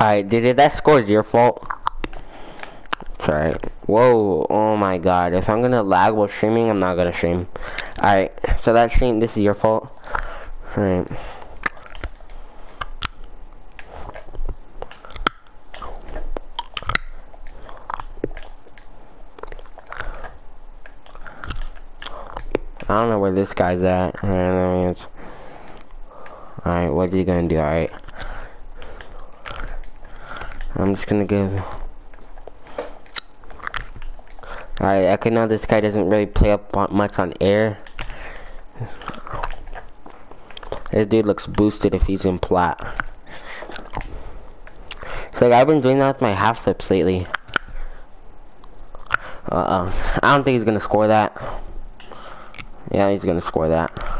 Alright, did it? That score's your fault. It's alright. Whoa, oh my god. If I'm gonna lag while streaming, I'm not gonna stream. Alright, so that stream, this is your fault. Alright. I don't know where this guy's at. Alright, what's he gonna do? Alright. I'm just gonna give... Alright, I can know this guy doesn't really play up much on air. This dude looks boosted if he's in plat. So like, I've been doing that with my half flips lately. Uh-oh. I don't think he's gonna score that. Yeah, he's gonna score that.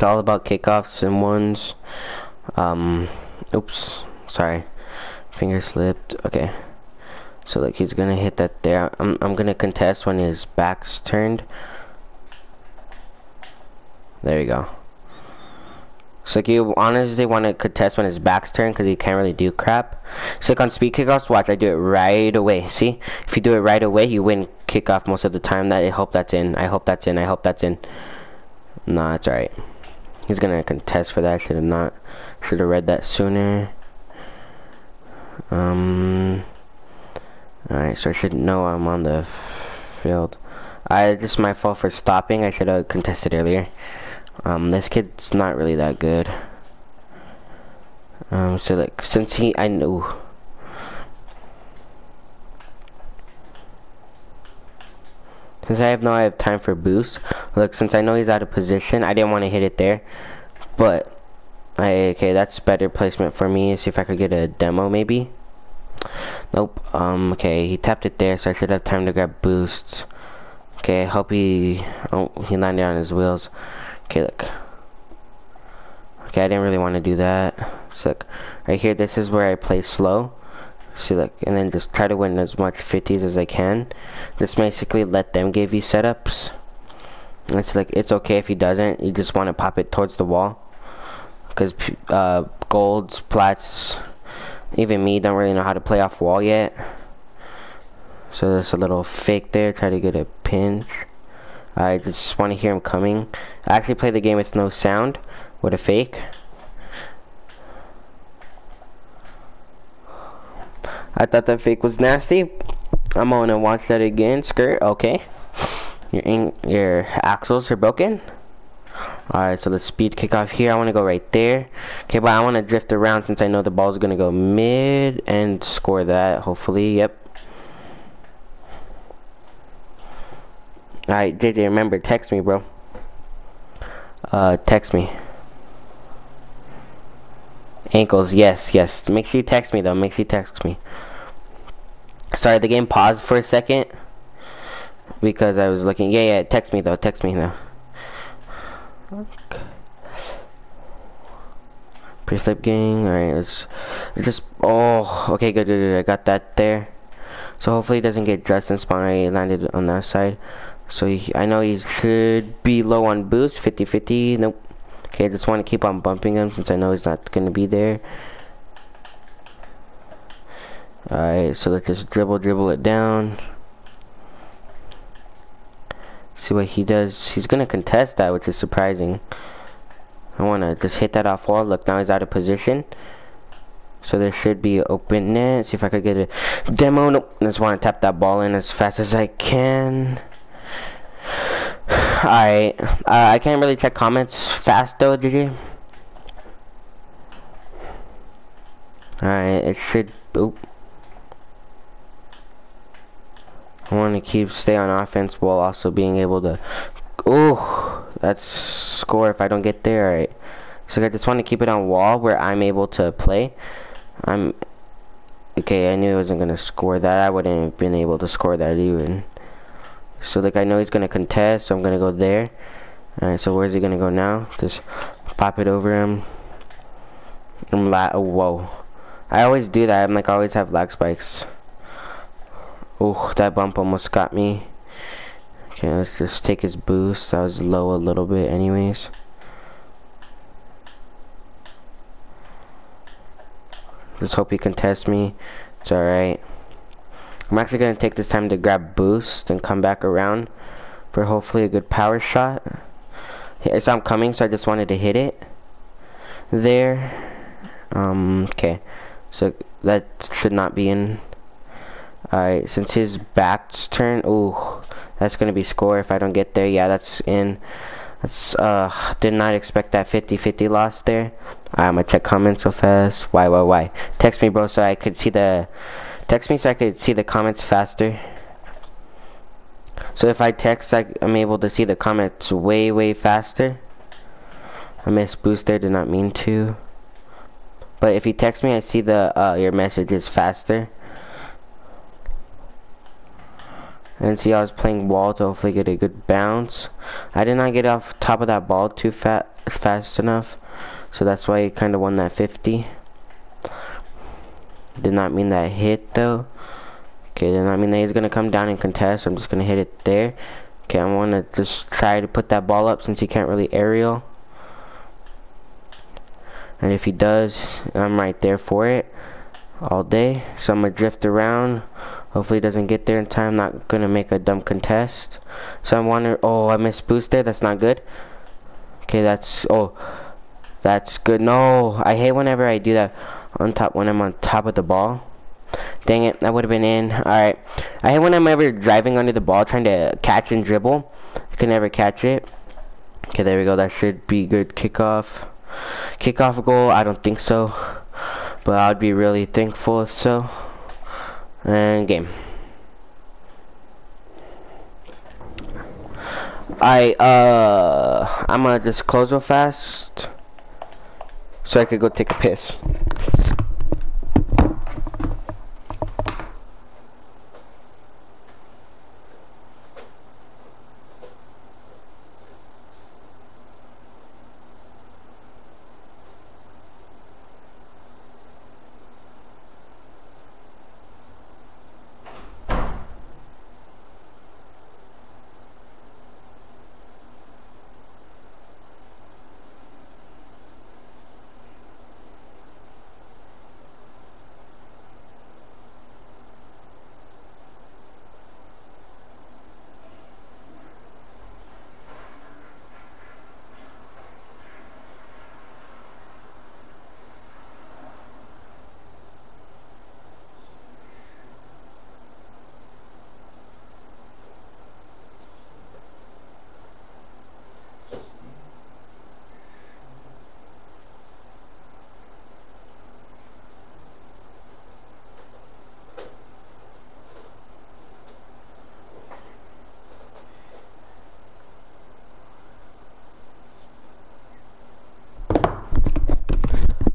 It's all about kickoffs and ones. Um, oops, sorry, finger slipped. Okay, so like he's gonna hit that there. I'm I'm gonna contest when his back's turned. There you go. So like you honestly want to contest when his back's turned because he can't really do crap. So like on speed kickoffs, watch I do it right away. See, if you do it right away, you win kickoff most of the time. That I hope that's in. I hope that's in. I hope that's in. Nah, that's alright. He's gonna contest for that. Should have not. Should have read that sooner. Um. Alright, so I should know I'm on the field. I just my fault for stopping. I should have contested earlier. Um, this kid's not really that good. Um, so like, since he, I know. Since I have no I have time for boost. Look, since I know he's out of position, I didn't want to hit it there. But, I, okay, that's better placement for me. See if I could get a demo, maybe. Nope. Um, okay, he tapped it there, so I should have time to grab boosts. Okay, hope he, oh, he landed on his wheels. Okay, look. Okay, I didn't really want to do that. Look, right here, this is where I play slow. See, look, and then just try to win as much 50s as I can. Just basically let them give you setups. And it's like, it's okay if he doesn't. You just want to pop it towards the wall. Because uh, golds, plats, even me don't really know how to play off wall yet. So there's a little fake there. Try to get a pinch. I just want to hear him coming. I actually play the game with no sound, with a fake. I thought that fake was nasty. I'm gonna watch that again. Skirt, okay. Your in your axles are broken. Alright, so let's speed kick off here. I want to go right there. Okay, but I want to drift around since I know the ball's going to go mid and score that, hopefully. Yep. Alright, JJ, remember, text me, bro. Uh, text me. Ankles, yes, yes. Make sure you text me, though. Make sure you text me. Sorry, the game paused for a second. Because I was looking. Yeah, yeah, text me, though. Text me, though. Okay. Pre-flip gang. Alright, let's, let's just... Oh, okay, good, good, good. I got that there. So hopefully it doesn't get dressed and spawn. I landed on that side. So he, I know he should be low on boost, 50-50. Nope. Okay, I just want to keep on bumping him since I know he's not going to be there. Alright, so let's just dribble, dribble it down. See what he does. He's going to contest that, which is surprising. I want to just hit that off wall. Look, now he's out of position. So there should be open. See if I could get a demo. Nope. I just want to tap that ball in as fast as I can. Alright. Uh, I can't really check comments fast though, did? Alright, it should... Oop. I want to keep stay on offense while also being able to... Oh, that's score if I don't get there. Right. So I just want to keep it on wall where I'm able to play. I'm... Okay, I knew I wasn't going to score that. I wouldn't have been able to score that even. So like I know he's gonna contest, so I'm gonna go there. Alright, so where's he gonna go now? Just pop it over him. I'm la oh, whoa. I always do that. I'm like I always have lag spikes. Oh, that bump almost got me. Okay, let's just take his boost. That was low a little bit anyways. Just hope he can test me. It's alright. I'm actually going to take this time to grab boost and come back around for hopefully a good power shot. So I'm coming, so I just wanted to hit it. There. Um, okay. So that should not be in. Alright, since his back's turn, ooh, that's gonna be score if I don't get there. Yeah, that's in. That's, uh, did not expect that 50-50 loss there. I'm gonna check comments so fast. Why, why, why? Text me, bro, so I could see the, text me so I could see the comments faster. So if I text, I, I'm able to see the comments way, way faster. I missed booster, did not mean to. But if you text me, I see the, uh, your messages faster. And see, I was playing wall to hopefully get a good bounce. I did not get off top of that ball too fat fast enough. So that's why I kind of won that 50. Did not mean that hit though. Okay, did not mean that he's to come down and contest. I'm just to hit it there. Okay, I want to just try to put that ball up since he can't really aerial. And if he does, I'm right there for it all day. So I'm to drift around. Hopefully he doesn't get there in time. Not to make a dumb contest. So I'm wondering, oh, I missed boost there. That's not good. Okay, that's, oh, that's good. No, I hate whenever I do that on top, when I'm on top of the ball. Dang it, that would have been in. Alright. I hate when I'm ever driving under the ball trying to catch and dribble. I can never catch it. Okay, there we go. That should be good kickoff. Kickoff goal, I don't think so. But I'd be really thankful if so. And game. I uh I'm gonna just close real fast so I could go take a piss.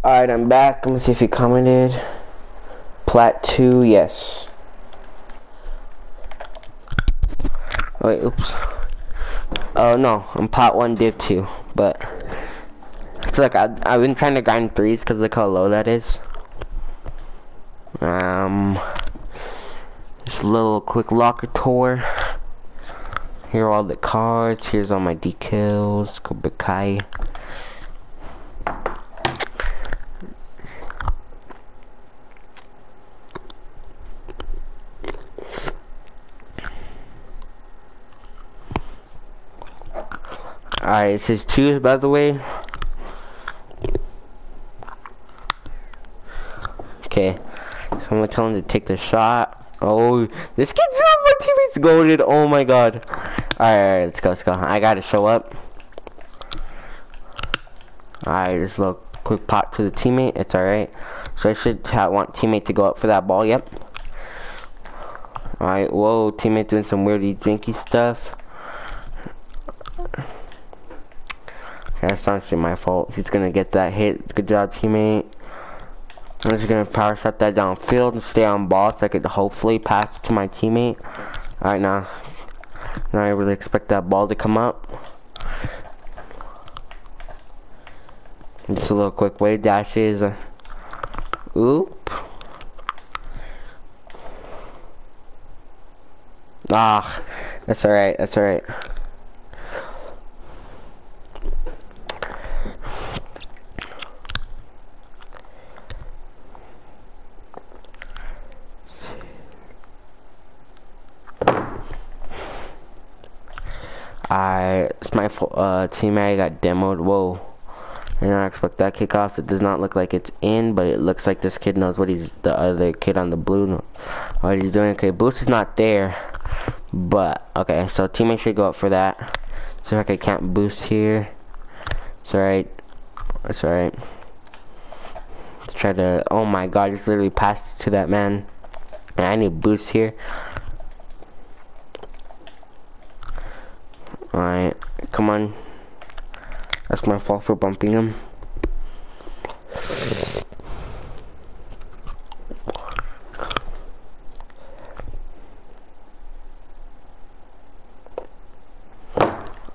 Alright, I'm back. I'm gonna see if he commented. Plat 2, yes. Wait, oops. Oh, no. I'm plat 1, div 2. But, it's like I, I've been trying to grind 3s because look how low that is. Um, just a little quick locker tour. Here are all the cards. Here's all my decals. Cobra Alright, it says choose by the way. Okay. So I'm gonna tell him to take the shot. Oh, this kid's not my teammate's goaded. Oh my god. Alright, let's go, let's go. I gotta show up. Alright, just a little quick pot to the teammate. It's alright. So I should want teammate to go up for that ball. Yep. Alright, whoa, teammate doing some weirdy drinky stuff. That's honestly my fault. He's gonna get that hit. Good job, teammate. I'm just gonna power shot that downfield and stay on ball so I could hopefully pass it to my teammate. Alright now. Now I really expect that ball to come up. Just a little quick wave dashes. Oop. Ah, That's alright, that's alright. I, uh, teammate got demoed. Whoa. And I expect that kickoff. It does not look like it's in, but it looks like this kid knows what he's, the other kid on the blue, what he's doing. Okay, Boost is not there, but, okay, so teammate should go up for that. So if I can't boost here. It's alright. It's alright. Let's try to, oh my god, just literally passed to that man. And I need boost here. Alright, come on. That's my fault for bumping him.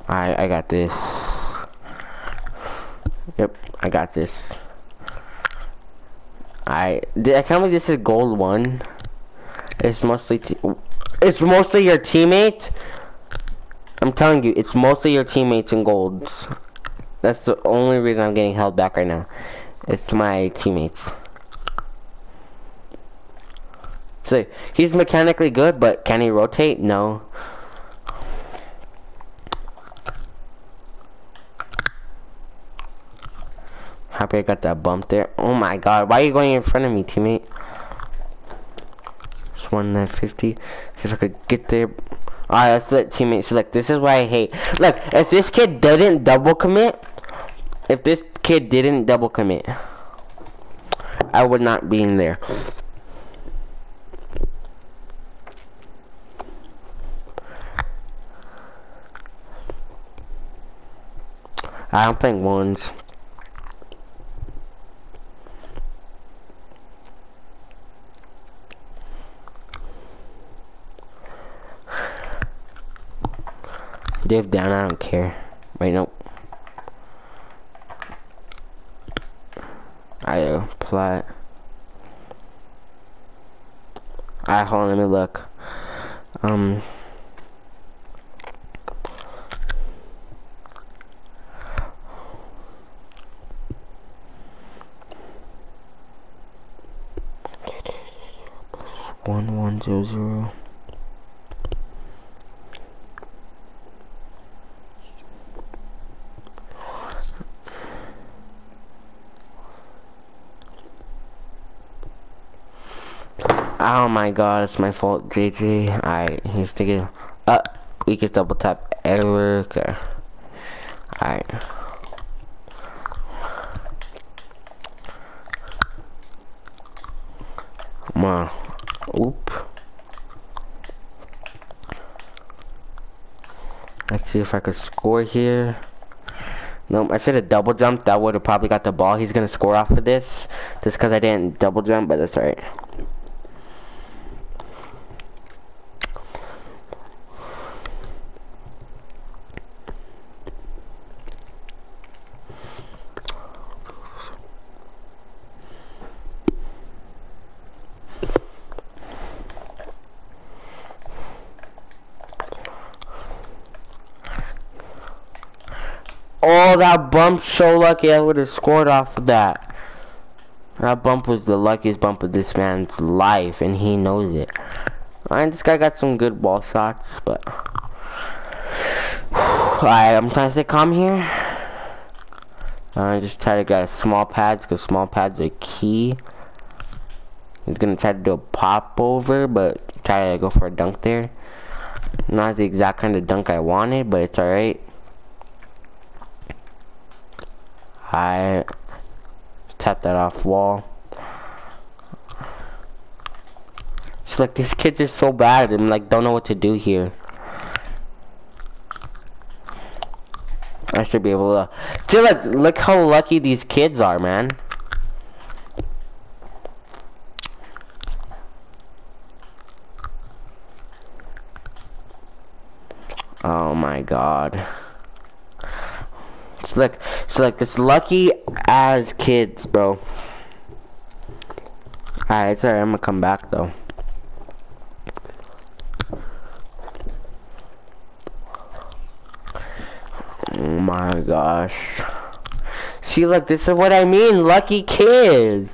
Alright, I got this. Yep, I got this. I I can't believe this is gold one. It's mostly it's mostly your teammate. I'm telling you, it's mostly your teammates in golds. That's the only reason I'm getting held back right now. It's my teammates. So, he's mechanically good, but can he rotate? No. Happy I got that bump there. Oh my god, why are you going in front of me, teammate? Just 150. See if I could get there. Alright, let's let teammates look. This is why I hate. Look, if this kid didn't double commit, if this kid didn't double commit, I would not be in there. I don't think ones. Div down, I don't care. Wait, nope. I apply it. Alright, hold on, let me look. Um... One one zero zero. Oh my god, it's my fault, JJ. I he's thinking uh we can double tap error. Okay. Alright. On. Oop. Let's see if I could score here. Nope, I should have double jumped. That would have probably got the ball. He's gonna score off of this. Just because I didn't double jump, but that's alright. Oh, that bump so lucky I would have scored off of that. That bump was the luckiest bump of this man's life, and he knows it. And this guy got some good ball shots, but... Alright, I'm trying to stay calm here. I just try to get small pads, because small pads are key. He's gonna try to do a pop over, but try to go for a dunk there. Not the exact kind of dunk I wanted, but it's alright. I tap that off wall. It's like these kids are so bad and like don't know what to do here. I should be able to. See, look, look how lucky these kids are, man. Oh my god. It's like, it's like this lucky as kids, bro. Alright, sorry, I'm gonna come back though. Oh my gosh. See, look, this is what I mean, lucky kids.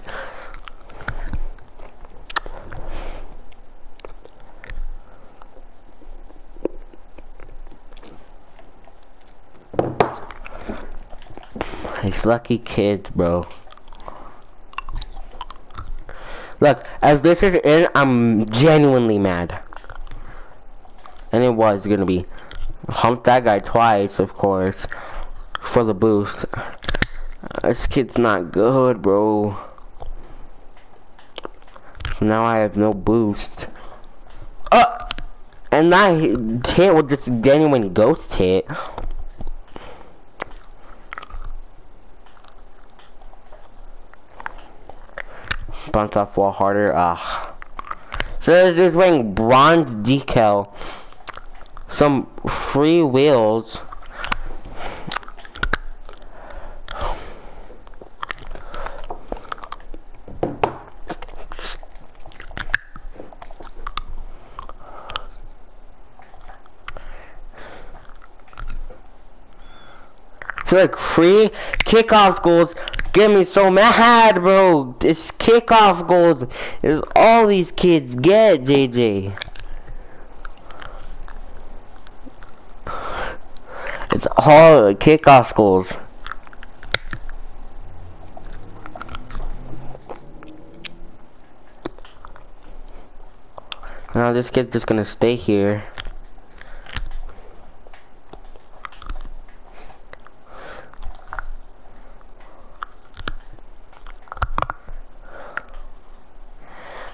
These lucky kids, bro. Look, as this is in, I'm genuinely mad. And it was gonna be. Hump that guy twice, of course. For the boost. This kid's not good, bro. So now I have no boost. Uh! And that hit was just a genuine ghost hit. Bumped off wall harder. Ah. So they're just wearing bronze decal. Some free wheels. So like free kickoff goals get me so mad, ah, bro. This kickoff goals is all these kids get, JJ. It's all kickoff goals. Now this kid's just gonna stay here.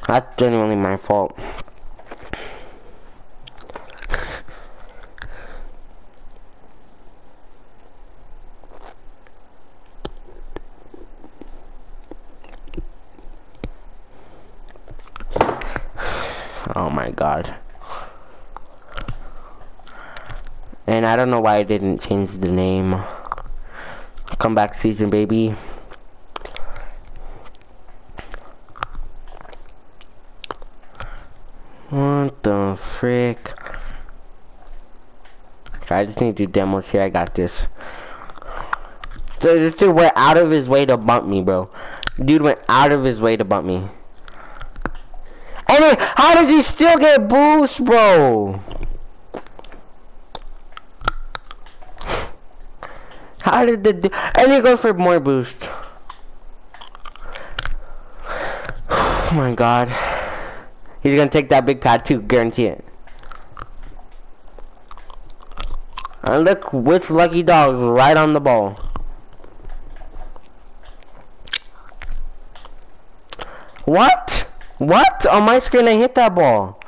That's genuinely my fault. Oh my god. And I don't know why I didn't change the name. Comeback season, baby. What the frick? I just need to do demos here. I got this. So this dude went out of his way to bump me, bro. Dude went out of his way to bump me. And then, how does he still get boost, bro? How did the and he go for more boost? Oh my god. He's gonna take that big pad too, guarantee it. And look which lucky dog's right on the ball. What? What? On my screen I hit that ball.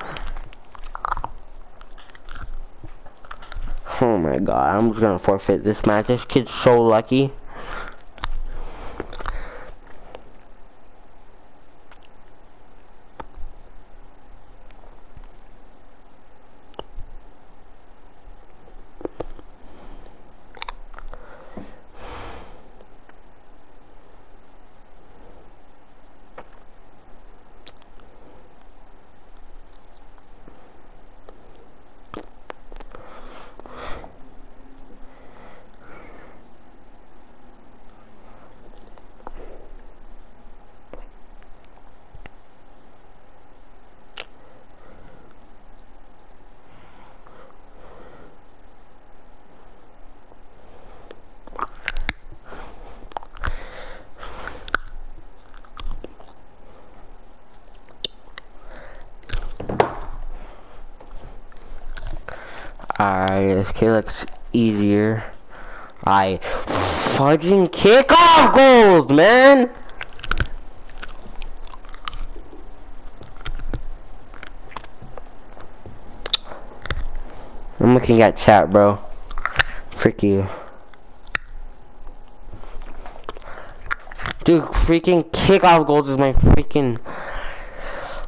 Oh my god, I'm just gonna forfeit this match. This kid's so lucky. Alright, this looks easier. I fucking kick off goals, man! I'm looking at chat, bro. Frick you. Dude, freaking kickoff goals is my freaking...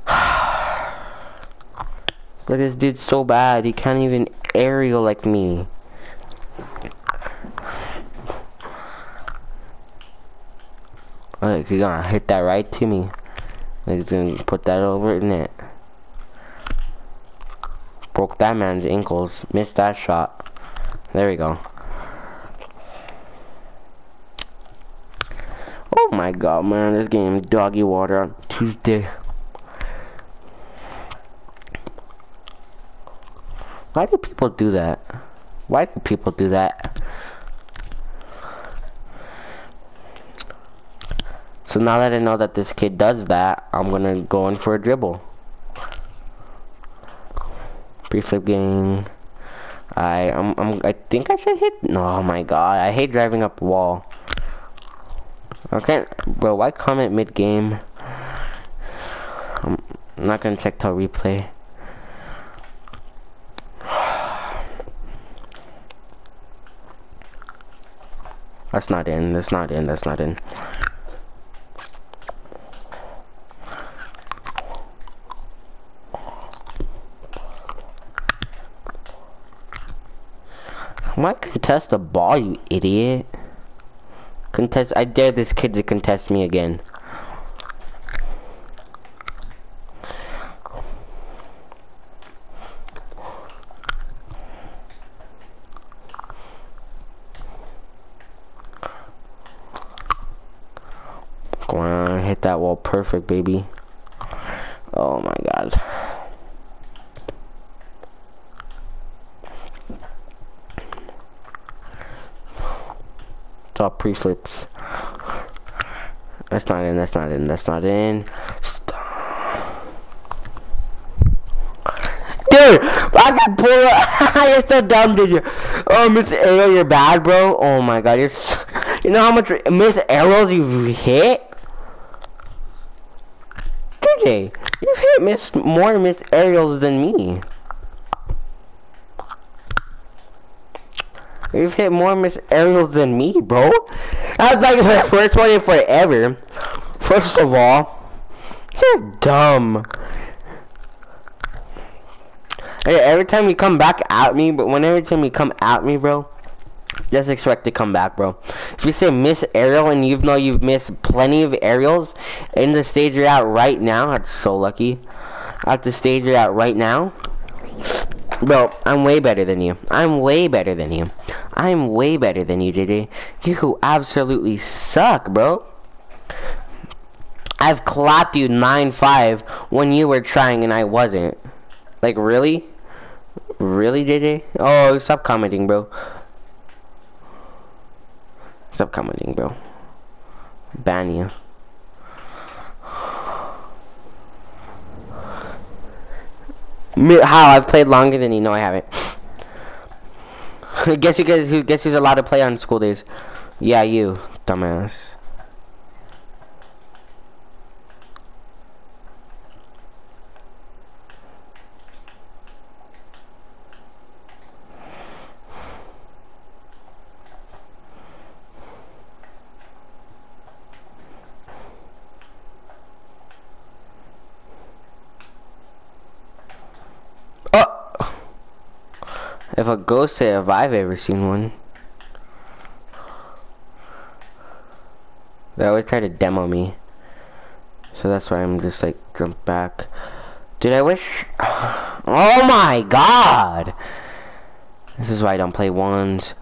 Look, this dude's so bad. He can't even aerial like me. Like, you're gonna hit that right to me. Like, he's gonna put that over in it. Broke that man's ankles. Missed that shot. There we go. Oh my god, man, this game doggy water on Tuesday. Why do people do that? Why do people do that? So now that I know that this kid does that, I'm gonna go in for a dribble. Pre-flip game. I I'm, I'm I think I should hit. No, oh my god, I hate driving up wall. Okay, bro, why comment mid game? I'm not gonna check till replay. That's not in. That's not in. That's not in. Why contest the ball, you idiot? Contest, I dare this kid to contest me again. Go on, hit that wall perfect, baby. Oh my god. Top pre-flips. That's not in, that's not in, that's not in. Stop. Dude, I can pull it. you're so dumb, did you? Oh, Miss Aerial, you're bad, bro. Oh my god, you're so, You know how much Miss Aerials you've hit? DJ, you've hit Miss more Miss Aerials than me. You've hit more miss aerials than me, bro. That's like the first one in forever. First of all, you're dumb. Every time you come back at me, but whenever time you come at me, bro, just expect to come back, bro. If you say miss aerial and you know you've missed plenty of aerials in the stage you're at right now, that's so lucky. At the stage you're at right now, Bro, I'm way better than you. I'm way better than you. I'm way better than you, JJ. You absolutely suck, bro. I've clapped you 9-5 when you were trying and I wasn't. Like, really? Really, JJ? Oh, stop commenting, bro. Stop commenting, bro. Ban you. How? I've played longer than you. No, I haven't. I guess you guys who guess who's allowed to play on school days? Yeah, you, dumbass. If a ghost hit, if I've ever seen one. They always try to demo me. So that's why I'm just like jump back. Dude, I wish. Oh my god! This is why I don't play ones.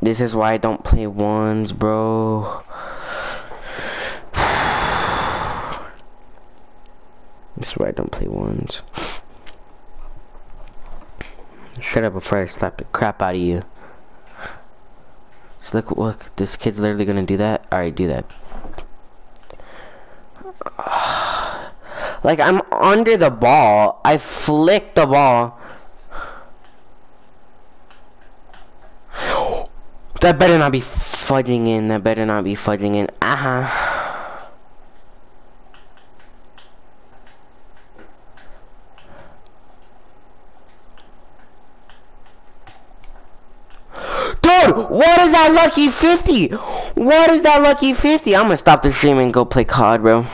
This is why I don't play ones, bro. This is why I don't play ones. Shut up before I slap the crap out of you. So look, look, this kid's literally gonna do that. Alright, do that. Like, I'm under the ball. I flicked the ball. That better not be fudging in. That better not be fudging in. Uh What is that lucky 50? What is that lucky 50? I'm gonna stop the stream and go play COD, bro.